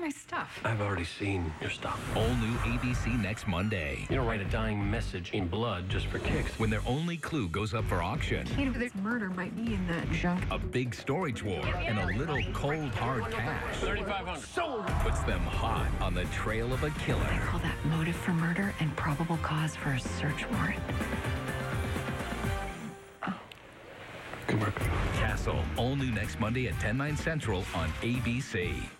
my stuff? I've already seen your stuff. All new ABC next Monday. You don't write a dying message in blood just for kicks. When their only clue goes up for auction. You murder might be in that junk. A big storage war and a little cold hard cash. 3,500. Sold! Puts them hot on the trail of a killer. They Call that motive for murder and probable cause for a search warrant. Good work. Castle. All new next Monday at 10, 9 central on ABC.